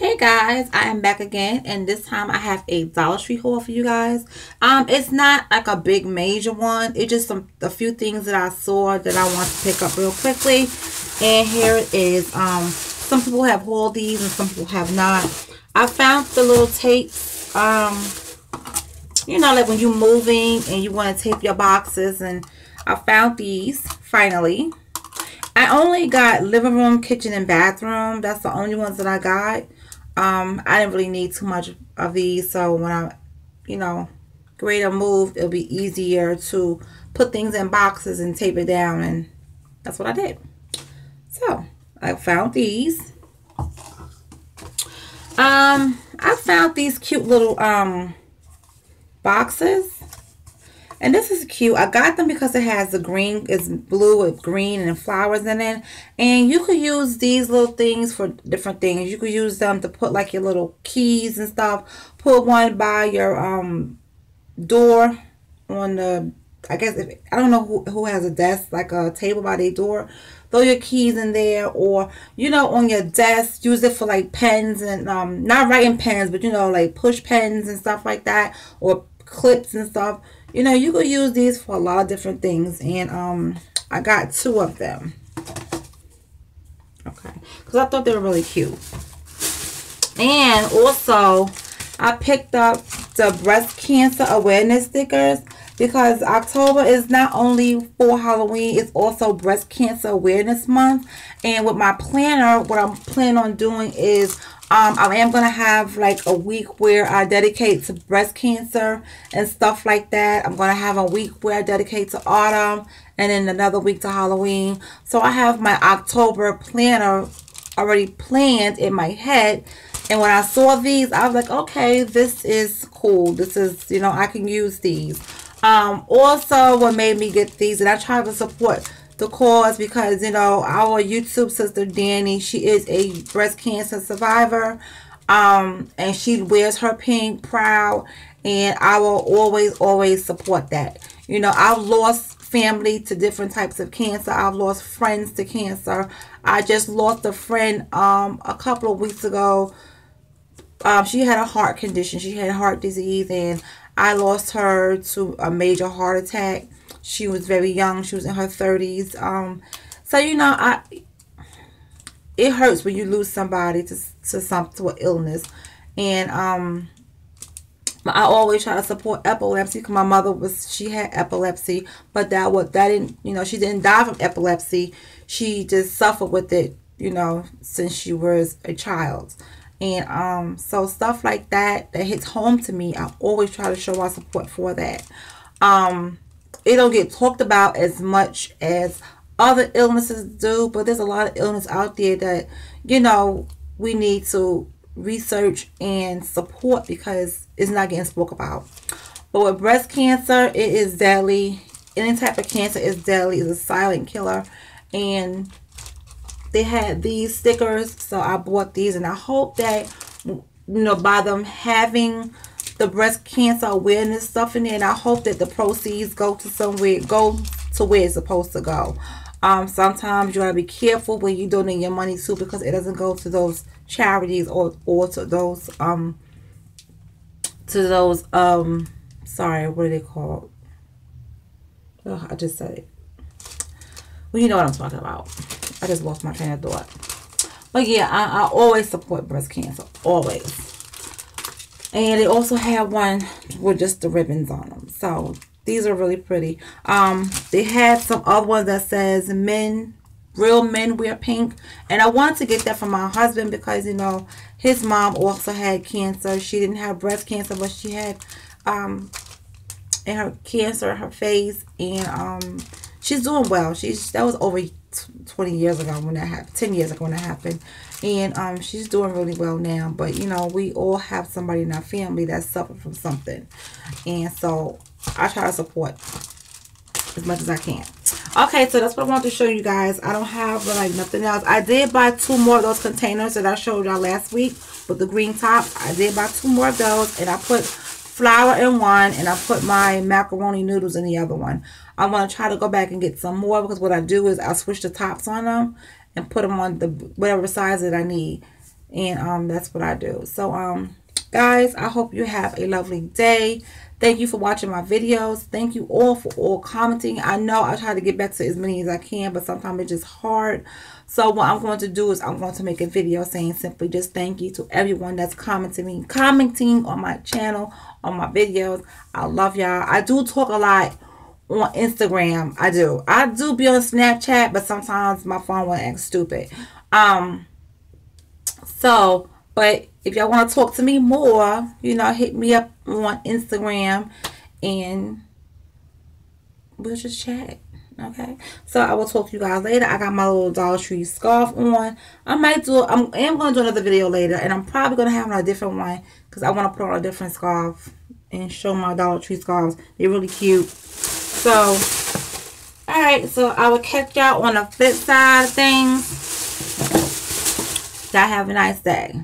Hey guys, I am back again and this time I have a Dollar Tree haul for you guys. Um, It's not like a big major one. It's just some a few things that I saw that I want to pick up real quickly. And here it is. Um, Some people have hauled these and some people have not. I found the little tapes. Um, You know, like when you're moving and you want to tape your boxes. And I found these finally. I only got living room, kitchen, and bathroom. That's the only ones that I got. Um, I didn't really need too much of these, so when I, you know, great to move, it'll be easier to put things in boxes and tape it down, and that's what I did. So, I found these. Um, I found these cute little, um, boxes and this is cute. I got them because it has the green, it's blue with green and flowers in it. And you could use these little things for different things. You could use them to put like your little keys and stuff. Put one by your um door on the, I guess, if, I don't know who, who has a desk, like a table by their door. Throw your keys in there or, you know, on your desk. Use it for like pens and, um not writing pens, but, you know, like push pens and stuff like that. Or clips and stuff you know you could use these for a lot of different things and um I got two of them. Okay. Because I thought they were really cute. And also I picked up the breast cancer awareness stickers because October is not only for Halloween, it's also breast cancer awareness month. And with my planner, what I'm planning on doing is um, I am going to have like a week where I dedicate to breast cancer and stuff like that. I'm going to have a week where I dedicate to autumn and then another week to Halloween. So I have my October planner already planned in my head. And when I saw these, I was like, okay, this is cool. This is, you know, I can use these. Um, also, what made me get these, and I try to support the cause because you know our YouTube sister Danny she is a breast cancer survivor. Um and she wears her pink proud and I will always always support that. You know I've lost family to different types of cancer. I've lost friends to cancer. I just lost a friend um a couple of weeks ago. Um she had a heart condition. She had heart disease and I lost her to a major heart attack she was very young. She was in her 30s. Um, so, you know, I it hurts when you lose somebody to, to some to an illness. And um, I always try to support epilepsy because my mother was she had epilepsy, but that what that didn't you know she didn't die from epilepsy. She just suffered with it, you know, since she was a child. And um, so stuff like that that hits home to me, I always try to show my support for that. Um, it don't get talked about as much as other illnesses do, but there's a lot of illness out there that, you know, we need to research and support because it's not getting spoke about. But with breast cancer, it is deadly. Any type of cancer is deadly. It's a silent killer. And they had these stickers, so I bought these. And I hope that, you know, by them having the breast cancer awareness stuff in there and I hope that the proceeds go to somewhere go to where it's supposed to go. Um sometimes you gotta be careful when you donate your money to because it doesn't go to those charities or or to those um to those um sorry what are they called? Oh, I just said it. Well you know what I'm talking about I just lost my train of thought. But yeah I, I always support breast cancer always. And they also have one with just the ribbons on them. So these are really pretty. Um they had some other ones that says men real men wear pink. And i wanted to get that for my husband because you know his mom also had cancer. She didn't have breast cancer but she had um in her cancer in her face. And um she's doing well. She's that was over 20 years ago when that happened 10 years ago when that happened. And um she's doing really well now but you know we all have somebody in our family that suffered from something. And so i try to support as much as i can. Okay so that's what i want to show you guys. I don't have like nothing else. I did buy two more of those containers that i showed y'all last week with the green top. I did buy two more of those and i put flour in one and I put my macaroni noodles in the other one. I want to try to go back and get some more because what I do is I switch the tops on them and put them on the whatever size that I need. And um, that's what I do. So, um, guys, I hope you have a lovely day. Thank you for watching my videos. Thank you all for all commenting. I know I try to get back to as many as I can, but sometimes it's just hard. So what I'm going to do is I'm going to make a video saying simply just thank you to everyone that's commenting me, commenting on my channel, on my videos. I love y'all. I do talk a lot on Instagram. I do. I do be on Snapchat, but sometimes my phone will act stupid. Um, so, but if y'all want to talk to me more, you know, hit me up on Instagram and we'll just chat. Okay. So I will talk to you guys later. I got my little Dollar Tree scarf on. I might do, I'm, am going to do another video later and I'm probably going to have a different one because I want to put on a different scarf and show my Dollar Tree scarves. They're really cute. So, alright. So I will catch y'all on the flip side of things. Y'all have a nice day.